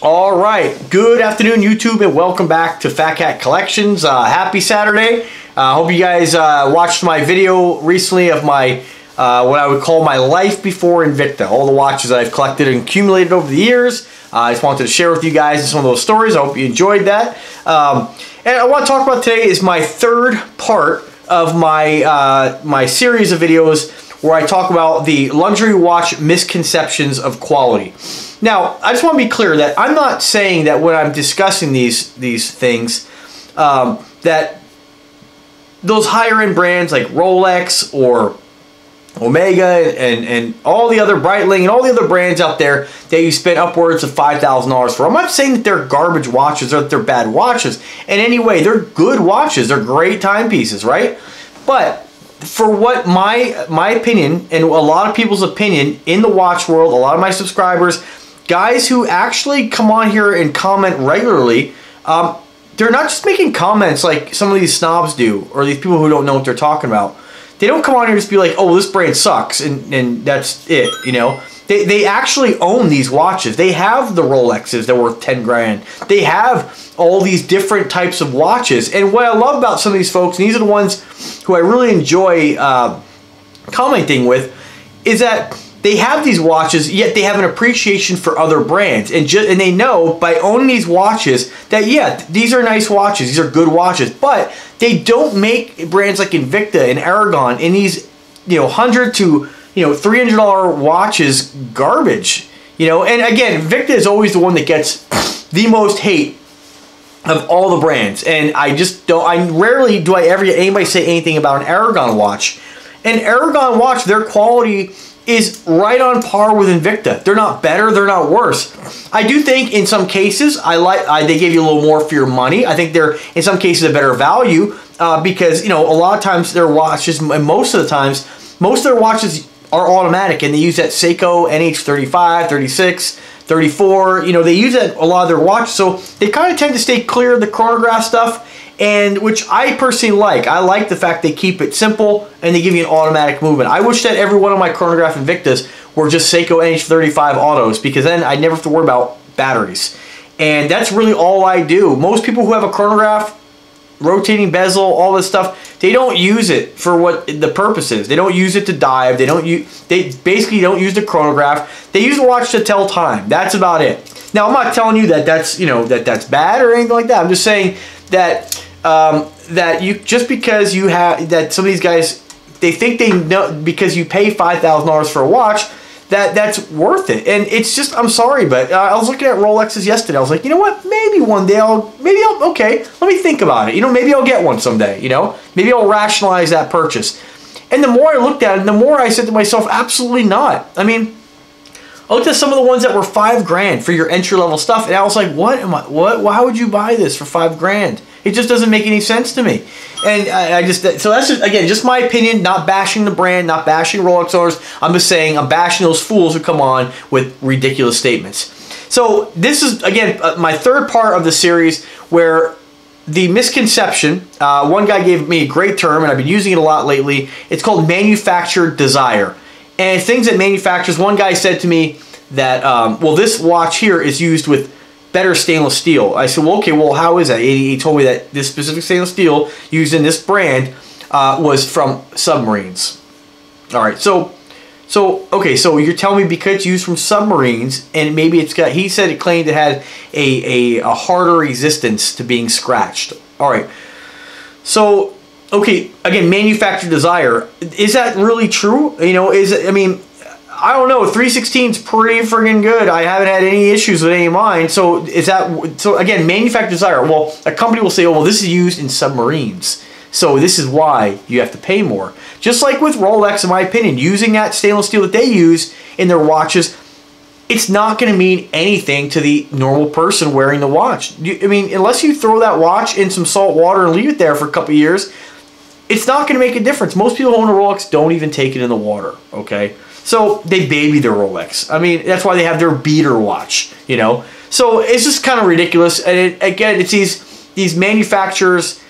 All right, good afternoon, YouTube, and welcome back to Phatkat Collections. Uh, happy Saturday. I uh, hope you guys uh, watched my video recently of my uh, what I would call my life before Invicta, all the watches I've collected and accumulated over the years. Uh, I just wanted to share with you guys some of those stories. I hope you enjoyed that. Um, and I want to talk about today is my third part of my uh, my series of videos where I talk about the luxury watch misconceptions of quality. Now, I just want to be clear that I'm not saying that when I'm discussing these these things um, that those higher end brands like Rolex or Omega and, and all the other Breitling and all the other brands out there that you spend upwards of $5,000 for. I'm not saying that they're garbage watches or that they're bad watches. In any way, they're good watches. They're great timepieces, right? But for what my my opinion and a lot of people's opinion in the watch world, a lot of my subscribers, guys who actually come on here and comment regularly, um, they're not just making comments like some of these snobs do or these people who don't know what they're talking about. They don't come on here and just be like, oh, this brand sucks and, and that's it, you know? They, they actually own these watches. They have the Rolexes that are worth 10 grand. They have all these different types of watches. And what I love about some of these folks, and these are the ones who I really enjoy uh, commenting with, is that they have these watches, yet they have an appreciation for other brands, and and they know by owning these watches that yeah, these are nice watches, these are good watches, but they don't make brands like Invicta and Aragon and these you know hundred to you know three hundred dollar watches garbage, you know. And again, Invicta is always the one that gets the most hate of all the brands, and I just don't. I rarely do I ever get anybody say anything about an Aragon watch. An Aragon watch, their quality is right on par with Invicta. They're not better, they're not worse. I do think in some cases, I like I, they give you a little more for your money. I think they're in some cases a better value uh, because you know a lot of times their watches, and most of the times, most of their watches are automatic and they use that Seiko NH35, 36, 34. You know they use that a lot of their watches, so they kind of tend to stay clear of the chronograph stuff and which I personally like. I like the fact they keep it simple and they give you an automatic movement. I wish that every one of my chronograph Invictas were just Seiko NH35 autos because then I'd never have to worry about batteries. And that's really all I do. Most people who have a chronograph, rotating bezel, all this stuff, they don't use it for what the purpose is. They don't use it to dive. They don't use. They basically don't use the chronograph. They use the watch to tell time. That's about it. Now I'm not telling you that that's you know that that's bad or anything like that. I'm just saying that um, that you just because you have that some of these guys they think they know because you pay five thousand dollars for a watch that that's worth it. And it's just I'm sorry, but uh, I was looking at Rolexes yesterday. I was like, you know what? Maybe one day I'll maybe I'll okay. Let me think about it. You know, maybe I'll get one someday. You know, maybe I'll rationalize that purchase. And the more I looked at it, the more I said to myself, absolutely not. I mean. I looked at some of the ones that were five grand for your entry level stuff, and I was like, "What am I? What? Why would you buy this for five grand?" It just doesn't make any sense to me. And I, I just, so that's just, again, just my opinion, not bashing the brand, not bashing Rolex owners. I'm just saying I'm bashing those fools who come on with ridiculous statements. So this is, again, uh, my third part of the series where the misconception, uh, one guy gave me a great term and I've been using it a lot lately. It's called manufactured desire. And things that manufacturers, one guy said to me that, um, well, this watch here is used with better stainless steel. I said, well, okay, well, how is that? He, told me that this specific stainless steel used in this brand uh, was from submarines. All right, so, so okay, so you're telling me because it's used from submarines, and maybe it's got. He said it claimed it had a a, a harder resistance to being scratched. All right, so okay, again, manufactured desire. Is that really true? You know, is it? I mean, I don't know. 316 is pretty friggin' good. I haven't had any issues with any of mine. So is that so? Again, manufacturer desire. Well, a company will say, "Oh, well, this is used in submarines, so this is why you have to pay more." Just like with Rolex, in my opinion, using that stainless steel that they use in their watches, it's not going to mean anything to the normal person wearing the watch. I mean, unless you throw that watch in some salt water and leave it there for a couple years, it's not going to make a difference. Most people who own a Rolex don't even take it in the water. Okay. So they baby their Rolex. I mean, that's why they have their beater watch, you know? So it's just kind of ridiculous. And it, again, it's these, these manufacturers'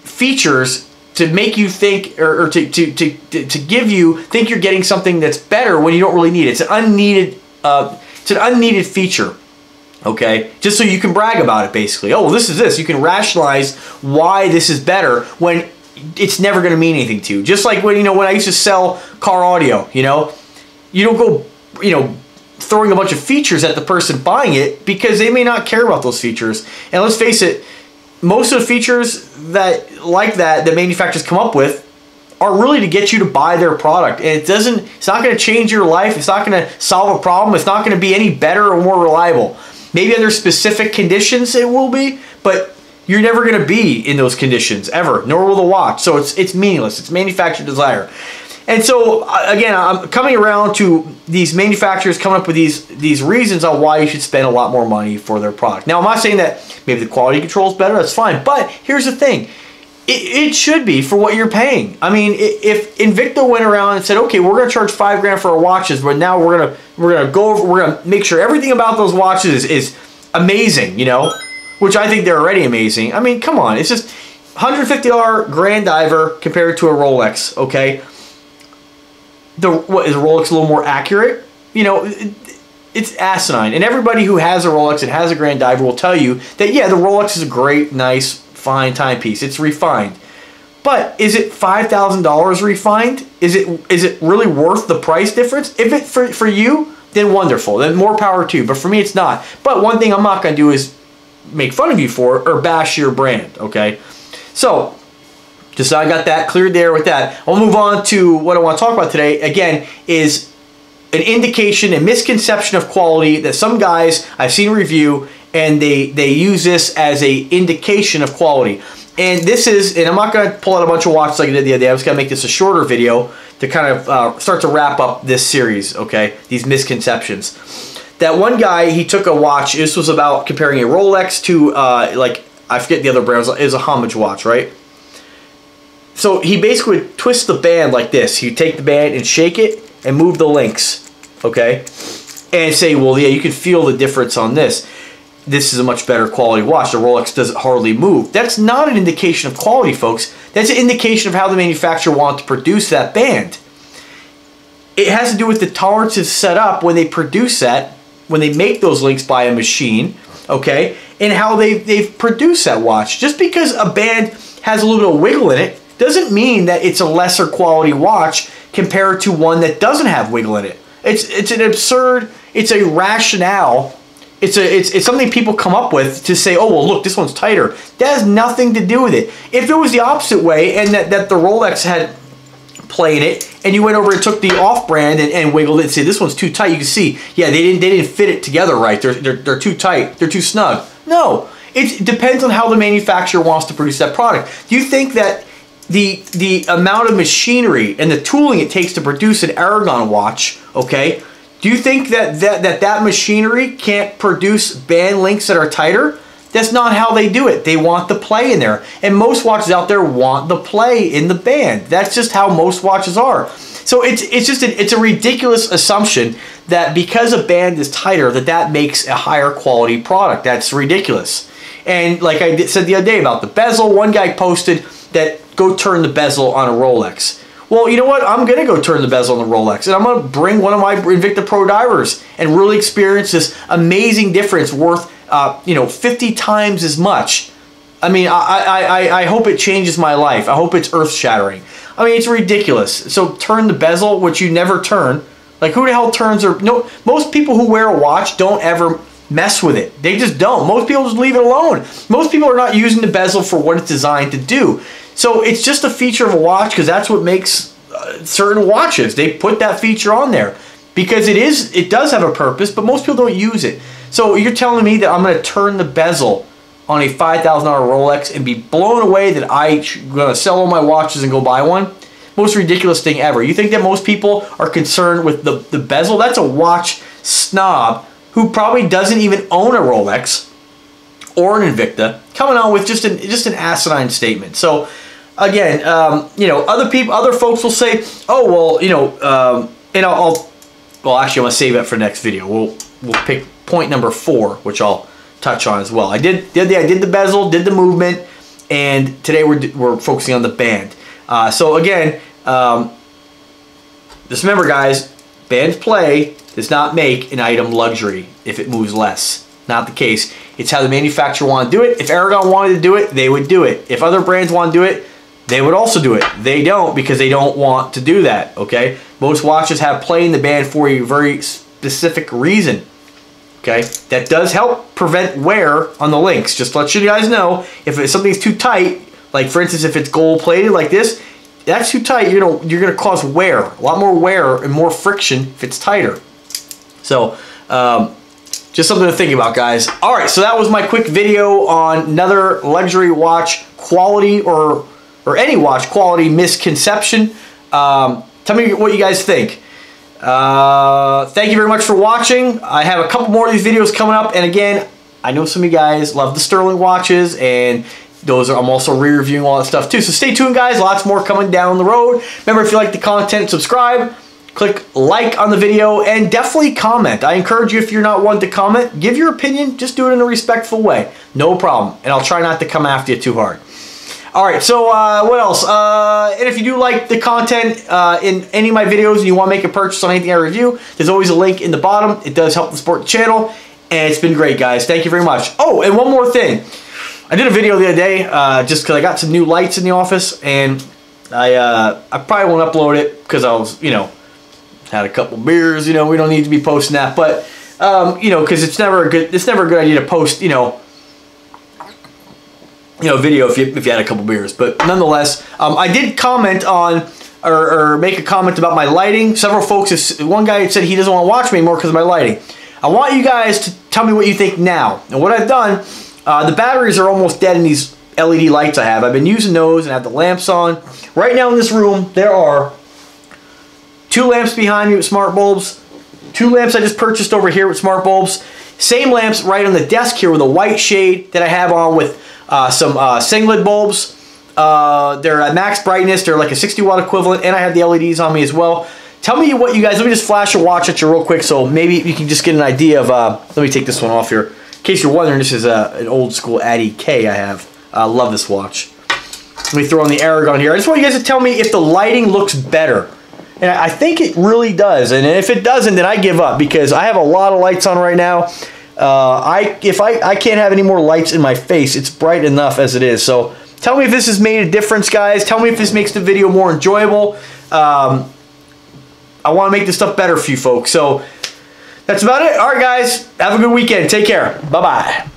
features to make you think or, or to, to, to, to give you think you're getting something that's better when you don't really need it. It's an unneeded uh, it's an unneeded feature. Okay, just so you can brag about it, basically. Oh, well, this is this. You can rationalize why this is better when it's never going to mean anything to you. Just like when you know when I used to sell car audio, you know, you don't go, you know, throwing a bunch of features at the person buying it because they may not care about those features. And let's face it, most of the features that like that that manufacturers come up with are really to get you to buy their product. And it doesn't, it's not going to change your life. It's not going to solve a problem. It's not going to be any better or more reliable. Maybe under specific conditions it will be, but you're never going to be in those conditions ever, nor will the watch. So it's it's meaningless. It's manufactured desire. And so uh, again, I'm coming around to these manufacturers coming up with these these reasons on why you should spend a lot more money for their product. Now, I'm not saying that maybe the quality control is better. That's fine. But here's the thing. It, it, should be for what you're paying. I mean, if Invicta went around and said, "Okay, we're going to charge five grand for our watches, but now we're gonna we're gonna go over, we're gonna make sure everything about those watches is, is amazing," you know, which I think they're already amazing. I mean, come on, it's just $150 Grand Diver compared to a Rolex. Okay, the what is Rolex a little more accurate? You know, it, it's asinine, and everybody who has a Rolex and has a Grand Diver will tell you that yeah, the Rolex is a great, nice fine timepiece. It's refined. But is it five thousand dollars refined? Is it is it really worth the price difference? If it for for you, then wonderful. Then more power to you. But for me, it's not. But one thing I'm not gonna do is make fun of you for or bash your brand. Okay, so just so I got that cleared there with that. I'll move on to what I want to talk about today. Again, is an indication, a misconception of quality that some guys I've seen review and they they use this as a indication of quality. And this is, and I'm not going to pull out a bunch of watches like I did the other day. I was going to make this a shorter video to kind of uh, start to wrap up this series, okay? These misconceptions. That one guy, he took a watch. This was about comparing a Rolex to, uh, like, I forget the other brand. It was a homage watch, right? So he basically twists the band like this. You take the band and shake it and move the links, okay? And say, well, yeah, you can feel the difference on this this is a much better quality watch. The Rolex doesn't hardly move. That's not an indication of quality, folks. That's an indication of how the manufacturer wants to produce that band. It has to do with the tolerances set up when they produce that, when they make those links by a machine, okay, and how they, they've produced that watch. Just because a band has a little bit of wiggle in it doesn't mean that it's a lesser quality watch compared to one that doesn't have wiggle in it. It's, it's an absurd, it's a rationale it's a it's, it's something people come up with to say, oh well, look, this one's tighter. That has nothing to do with it. If it was the opposite way, and that, that the Rolex had play in it, and you went over and took the off-brand and, and wiggled it and said this one's too tight, you can see, yeah, they didn't they didn't fit it together right. They're they're, they're too tight. They're too snug. No, it depends on how the manufacturer wants to produce that product. Do you think that the the amount of machinery and the tooling it takes to produce an Aragon watch, okay? Do you think that that, that that machinery can't produce band links that are tighter? That's not how they do it. They want the play in there. And most watches out there want the play in the band. That's just how most watches are. So it's it's just it's a ridiculous assumption that because a band is tighter that that makes a higher quality product. That's ridiculous. And like I said the other day about the bezel, one guy posted that go turn the bezel on a Rolex. Well, you know what? I'm going to go turn the bezel on the Rolex and I'm going to bring one of my Invicta Pro divers and really experience this amazing difference worth, uh, you know, 50 times as much. I mean, I, I, I hope it changes my life. I hope it's earth shattering. I mean, it's ridiculous. So turn the bezel, which you never turn. Like who the hell turns or no? Most people who wear a watch don't ever mess with it. They just don't. Most people just leave it alone. Most people are not using the bezel for what it's designed to do. So it's just a feature of a watch because that's what makes uh, certain watches. They put that feature on there because it is it does have a purpose, but most people don't use it. So you're telling me that I'm going to turn the bezel on a $5,000 Rolex and be blown away that I'm going to sell all my watches and go buy one? Most ridiculous thing ever. You think that most people are concerned with the, the bezel? That's a watch snob who probably doesn't even own a Rolex or an Invicta coming on with just an just an asinine statement. So again, um, you know, other people, other folks will say, "Oh, well, you know," um, and I'll, I'll, well, actually, I'm gonna save that for next video. We'll we'll pick point number four, which I'll touch on as well. I did the other day. I did the bezel, did the movement, and today we're we're focusing on the band. Uh, so again, um, just remember, guys, band play does not make an item luxury if it moves less. Not the case. It's how the manufacturer want to do it. If Aragon wanted to do it, they would do it. If other brands want to do it, they would also do it. They don't because they don't want to do that, okay? Most watches have play in the band for a very specific reason, okay? That does help prevent wear on the links. Just let you guys know, if something's too tight, like for instance, if it's gold plated like this, that's too tight, you're gonna, you're gonna cause wear. A lot more wear and more friction if it's tighter. So, um, just something to think about, guys. All right, so that was my quick video on another luxury watch quality or or any watch quality misconception. Um, tell me what you guys think. Uh, thank you very much for watching. I have a couple more of these videos coming up, and again, I know some of you guys love the Stuhrling watches, and those are I'm also re-reviewing all that stuff too. So stay tuned, guys. Lots more coming down the road. Remember, if you like the content, subscribe click like on the video and definitely comment. I encourage you if you're not one to comment, give your opinion, just do it in a respectful way. No problem. And I'll try not to come after you too hard. All right, so uh, what else? Uh, and if you do like the content uh, in any of my videos and you want to make a purchase on anything I review, there's always a link in the bottom. It does help support the channel, and it's been great, guys. Thank you very much. Oh, and one more thing. I did a video the other day uh, just because I got some new lights in the office, and I, uh, I probably won't upload it because I was, you know, had a couple beers. You know, we don't need to be posting that, but um, you know, because it's never a good it's never a good idea to post. You know. You know, video if you, if you had a couple beers, but nonetheless, um, I did comment on or, or, make a comment about my lighting. Several folks, one guy said he doesn't want to watch me anymore because of my lighting. I want you guys to tell me what you think now. And what I've done, uh, the batteries are almost dead in these LED lights I have. I've been using those and I have the lamps on. Right now in this room, there are Two lamps behind me with smart bulbs. Two lamps I just purchased over here with smart bulbs. Same lamps right on the desk here with a white shade that I have on with uh, some uh, Sengled bulbs. Uh, they're at max brightness. They're like a 60 watt equivalent and I have the LEDs on me as well. Tell me what you guys, let me just flash a watch at you real quick so maybe you can just get an idea of, uh, let me take this one off here. In case you're wondering, this is a, an old school Adee Kaye I have. I love this watch. Let me throw on the Aragon here. I just want you guys to tell me if the lighting looks better. And I think it really does. And if it doesn't, then I give up because I have a lot of lights on right now. Uh, I if I, I can't have any more lights in my face. It's bright enough as it is. So tell me if this has made a difference, guys. Tell me if this makes the video more enjoyable. Um, I want to make this stuff better for you folks. So that's about it. All right, guys. Have a good weekend. Take care. Bye-bye.